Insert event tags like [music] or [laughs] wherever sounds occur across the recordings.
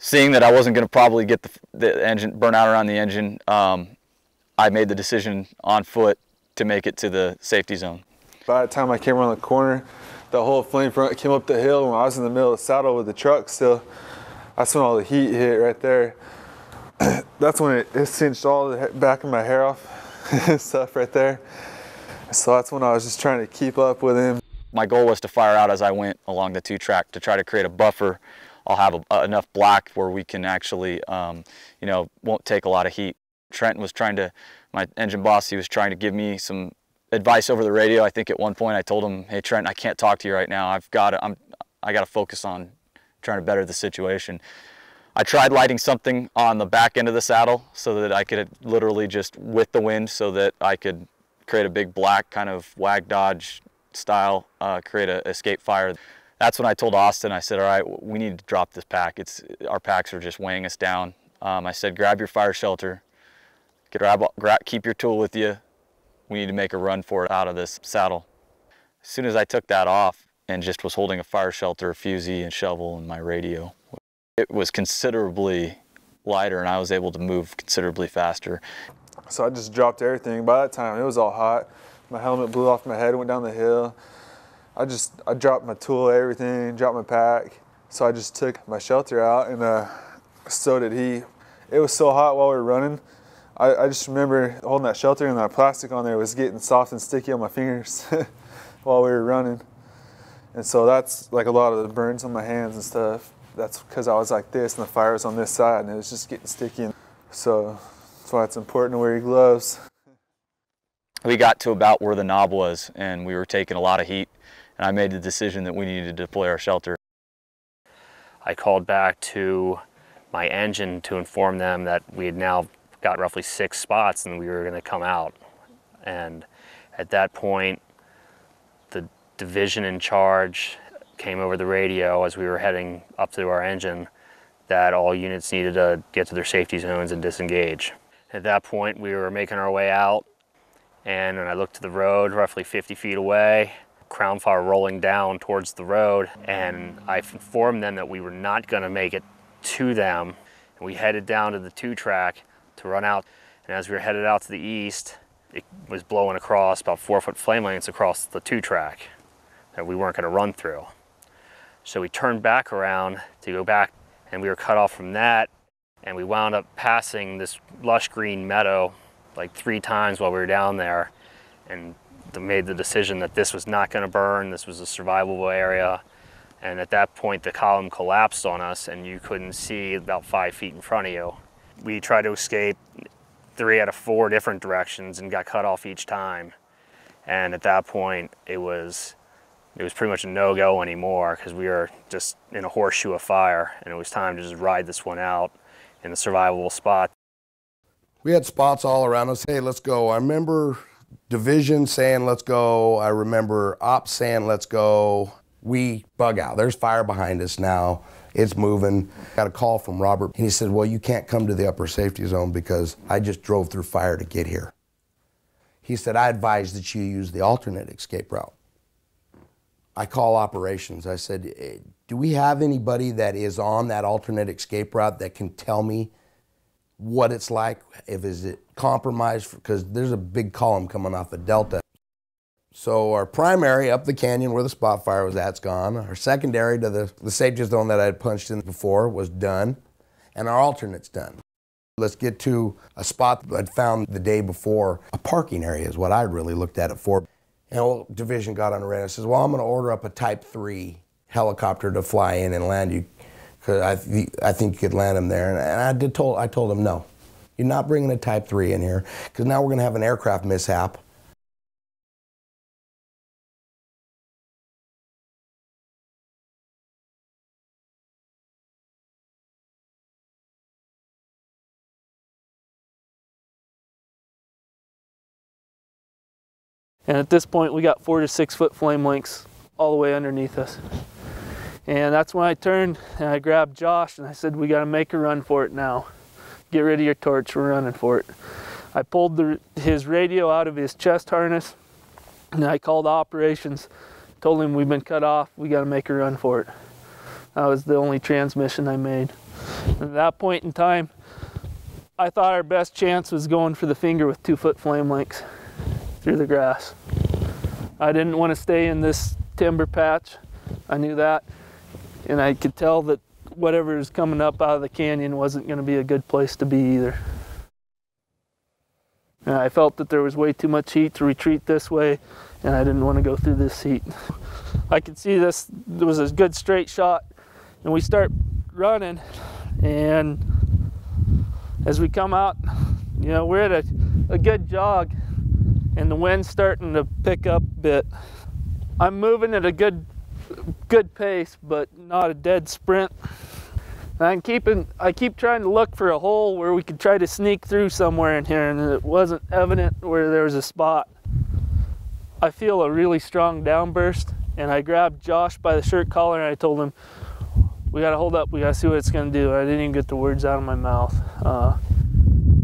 seeing that I wasn't going to probably get the, the engine burn out around the engine, um, I made the decision on foot to make it to the safety zone. By the time I came around the corner, the whole flame front came up the hill. When I was in the middle of the saddle with the truck still, that's when all the heat hit right there. [clears throat] that's when it, it cinched all the back of my hair off [laughs] and stuff right there. So that's when I was just trying to keep up with him. My goal was to fire out as I went along the two track to try to create a buffer. I'll have a, enough black where we can actually, um, you know, won't take a lot of heat. Trent was trying to, my engine boss, he was trying to give me some advice over the radio. I think at one point I told him, "Hey Trent, I can't talk to you right now. I've got to, I'm I got to focus on trying to better the situation." I tried lighting something on the back end of the saddle so that I could literally just with the wind so that I could create a big black kind of Wag Dodge style, uh, create an escape fire. That's when I told Austin, I said, all right, we need to drop this pack. It's, our packs are just weighing us down. Um, I said, grab your fire shelter, grab, grab, keep your tool with you. We need to make a run for it out of this saddle. As soon as I took that off and just was holding a fire shelter, a fusee and shovel and my radio, it was considerably lighter and I was able to move considerably faster. So I just dropped everything. By that time, it was all hot. My helmet blew off my head, went down the hill. I just, I dropped my tool, everything, dropped my pack. So I just took my shelter out and uh, so did he. It was so hot while we were running. I, I just remember holding that shelter and that plastic on there was getting soft and sticky on my fingers [laughs] while we were running. And so that's like a lot of the burns on my hands and stuff. That's because I was like this and the fire was on this side and it was just getting sticky. So that's why it's important to wear your gloves. We got to about where the knob was and we were taking a lot of heat and I made the decision that we needed to deploy our shelter. I called back to my engine to inform them that we had now got roughly six spots and we were going to come out. And at that point, the division in charge came over the radio as we were heading up to our engine that all units needed to get to their safety zones and disengage. At that point, we were making our way out, and when I looked to the road, roughly 50 feet away, crown fire rolling down towards the road, and I informed them that we were not going to make it to them. And we headed down to the two track to run out, and as we were headed out to the east, it was blowing across about four foot flame lengths across the two track that we weren't going to run through. So we turned back around to go back, and we were cut off from that and we wound up passing this lush green meadow like three times while we were down there and made the decision that this was not going to burn this was a survivable area. And at that point the column collapsed on us and you couldn't see about five feet in front of you. We tried to escape three out of four different directions and got cut off each time. And at that point it was it was pretty much a no-go anymore because we were just in a horseshoe of fire and it was time to just ride this one out in a survivable spot. We had spots all around us. Hey, let's go. I remember division saying, let's go. I remember ops saying, let's go. We bug out. There's fire behind us now. It's moving. Got a call from Robert, and he said, Well, you can't come to the upper safety zone because I just drove through fire to get here. He said, I advise that you use the alternate escape route. I call operations. I said, eh, Do we have anybody that is on that alternate escape route that can tell me what it's like? If is it compromised? Because there's a big column coming off the Delta. So our primary up the canyon where the spot fire was at's gone. Our secondary to the, the safety zone that I had punched in before was done. And our alternate's done. Let's get to a spot that I'd found the day before. A parking area is what I really looked at it for. And old division got on the radar and says, well, I'm going to order up a Type 3 helicopter to fly in and land you because I, th I think you could land them there. And I, did told, I told him, no, you're not bringing a Type 3 in here because now we're going to have an aircraft mishap And at this point, we got four to six foot flame lengths all the way underneath us. And that's when I turned and I grabbed Josh and I said, we got to make a run for it now. Get rid of your torch, we're running for it. I pulled the, his radio out of his chest harness and I called operations, told him we've been cut off, we got to make a run for it. That was the only transmission I made. At that point in time, I thought our best chance was going for the finger with two foot flame lengths through the grass. I didn't want to stay in this timber patch. I knew that. And I could tell that whatever is coming up out of the canyon wasn't going to be a good place to be either. And I felt that there was way too much heat to retreat this way, and I didn't want to go through this heat. [laughs] I could see this, there was a good straight shot, and we start running, and as we come out, you know, we're at a, a good jog, and the wind's starting to pick up a bit. I'm moving at a good good pace, but not a dead sprint. I'm keeping, I keep trying to look for a hole where we could try to sneak through somewhere in here, and it wasn't evident where there was a spot. I feel a really strong downburst, and I grabbed Josh by the shirt collar and I told him, "We gotta hold up. We gotta see what it's gonna do." I didn't even get the words out of my mouth. Uh,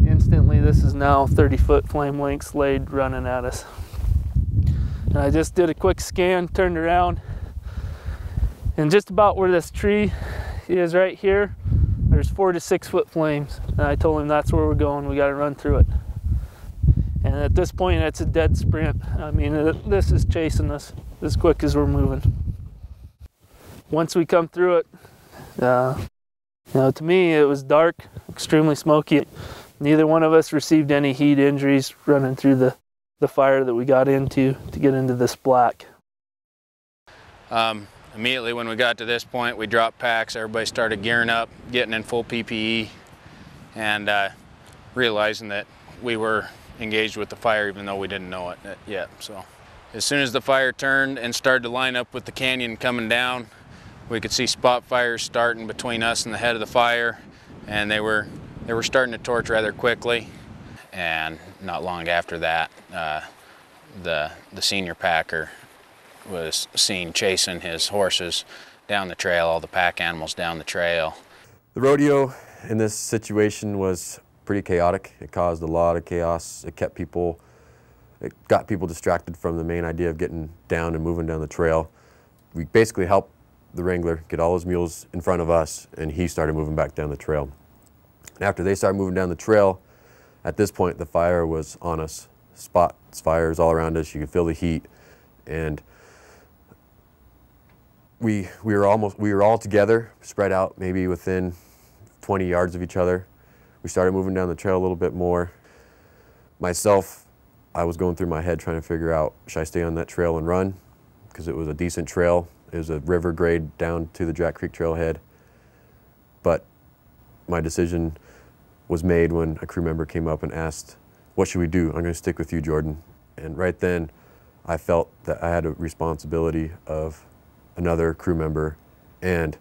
instantly, this is now 30 foot flame lengths laid running at us. And I just did a quick scan, turned around, and just about where this tree is right here, there's four to six foot flames. And I told him that's where we're going, we gotta run through it. And at this point, it's a dead sprint. I mean, this is chasing us as quick as we're moving. Once we come through it, uh, you know, to me, it was dark, extremely smoky. Neither one of us received any heat injuries running through the, the fire that we got into to get into this black. Um, immediately when we got to this point, we dropped packs. Everybody started gearing up, getting in full PPE, and uh, realizing that we were engaged with the fire even though we didn't know it yet. So as soon as the fire turned and started to line up with the canyon coming down, we could see spot fires starting between us and the head of the fire, and they were they were starting to torch rather quickly. And not long after that, uh, the the senior packer was seen chasing his horses down the trail, all the pack animals down the trail. The rodeo in this situation was pretty chaotic. It caused a lot of chaos. It kept people, it got people distracted from the main idea of getting down and moving down the trail. We basically helped the wrangler get all his mules in front of us and he started moving back down the trail. And after they started moving down the trail, at this point the fire was on us. Spots, fires all around us. You could feel the heat and we, we were almost, we were all together, spread out maybe within 20 yards of each other. We started moving down the trail a little bit more. Myself, I was going through my head trying to figure out, should I stay on that trail and run? Because it was a decent trail. It was a river grade down to the Jack Creek trailhead. But my decision was made when a crew member came up and asked, what should we do? I'm going to stick with you, Jordan. And right then, I felt that I had a responsibility of another crew member, and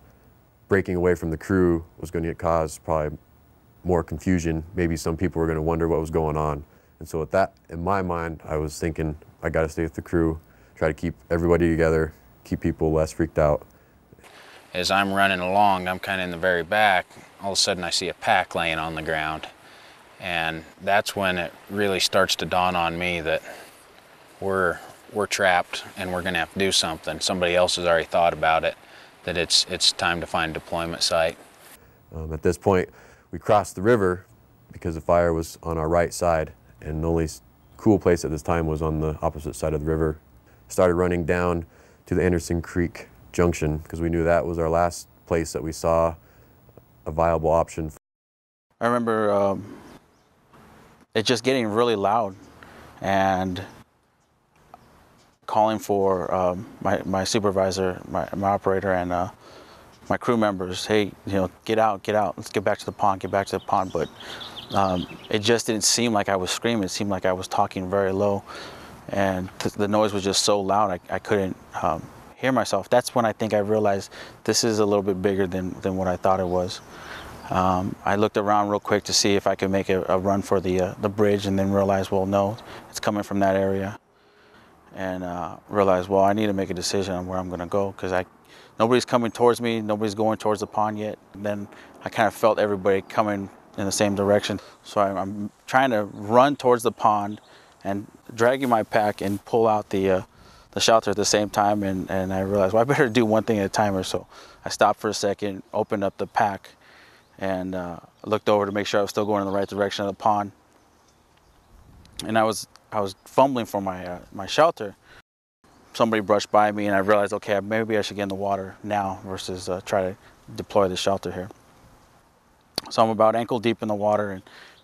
breaking away from the crew was going to cause probably more confusion. Maybe some people were going to wonder what was going on. And so with that in my mind, I was thinking, I got to stay with the crew, try to keep everybody together, keep people less freaked out. As I'm running along, I'm kind of in the very back, all of a sudden I see a pack laying on the ground. And that's when it really starts to dawn on me that we're we're trapped and we're going to have to do something. Somebody else has already thought about it, that it's, it's time to find a deployment site. Um, at this point, we crossed the river because the fire was on our right side and the only cool place at this time was on the opposite side of the river. Started running down to the Anderson Creek Junction because we knew that was our last place that we saw a viable option. I remember um, it just getting really loud and calling for um, my, my supervisor, my, my operator, and uh, my crew members, hey, you know, get out, get out, let's get back to the pond, get back to the pond. But um, it just didn't seem like I was screaming. It seemed like I was talking very low. And the noise was just so loud, I, I couldn't um, hear myself. That's when I think I realized this is a little bit bigger than, than what I thought it was. Um, I looked around real quick to see if I could make a, a run for the, uh, the bridge and then realized, well, no, it's coming from that area and uh, realized, well, I need to make a decision on where I'm going to go because I, nobody's coming towards me, nobody's going towards the pond yet. And then I kind of felt everybody coming in the same direction. So I, I'm trying to run towards the pond and dragging my pack and pull out the, uh, the shelter at the same time, and, and I realized, well, I better [laughs] do one thing at a time or so. I stopped for a second, opened up the pack, and uh, looked over to make sure I was still going in the right direction of the pond. And I was I was fumbling for my uh, my shelter. Somebody brushed by me, and I realized, okay, maybe I should get in the water now versus uh, try to deploy the shelter here. So I'm about ankle deep in the water, and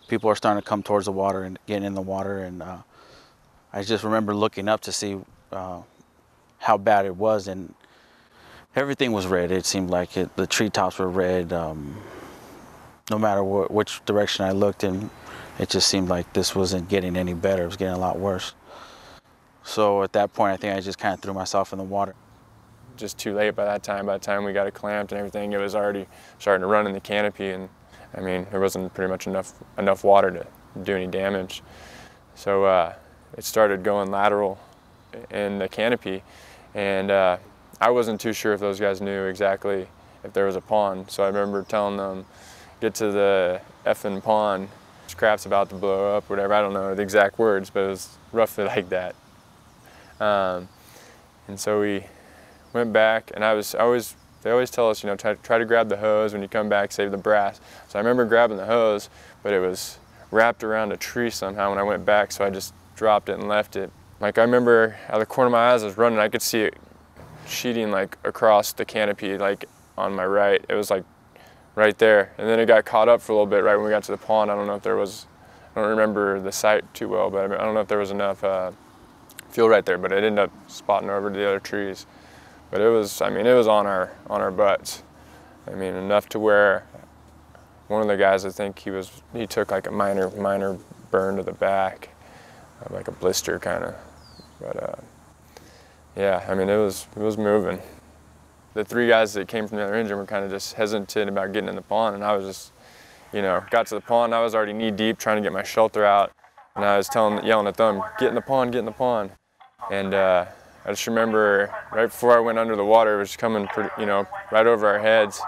people are starting to come towards the water and getting in the water. And uh, I just remember looking up to see uh, how bad it was, and everything was red. It seemed like it, the treetops were red. Um, no matter what, which direction I looked in, it just seemed like this wasn't getting any better. It was getting a lot worse. So at that point, I think I just kind of threw myself in the water. Just too late by that time. By the time we got it clamped and everything, it was already starting to run in the canopy, and I mean, there wasn't pretty much enough enough water to do any damage. So uh, it started going lateral in the canopy, and uh, I wasn't too sure if those guys knew exactly if there was a pond. So I remember telling them, get to the effing pond, crap's about to blow up, whatever. I don't know the exact words, but it was roughly [laughs] like that. Um, and so we went back, and I was always they always tell us, you know, try, try to grab the hose when you come back, save the brass. So I remember grabbing the hose, but it was wrapped around a tree somehow when I went back, so I just dropped it and left it. Like I remember out of the corner of my eyes, I was running, I could see it sheeting like across the canopy, like on my right. It was like right there. And then it got caught up for a little bit right when we got to the pond. I don't know if there was, I don't remember the site too well, but I don't know if there was enough uh, fuel right there, but it ended up spotting over to the other trees. But it was, I mean, it was on our, on our butts. I mean, enough to where one of the guys, I think he was, he took like a minor, minor burn to the back, uh, like a blister kind of. But uh, yeah, I mean, it was, it was moving the three guys that came from the other engine were kind of just hesitant about getting in the pond, and I was just, you know, got to the pond. I was already knee deep trying to get my shelter out, and I was telling, yelling at them, "Get in the pond, get in the pond!" And uh, I just remember right before I went under the water, it was coming, pretty, you know, right over our heads.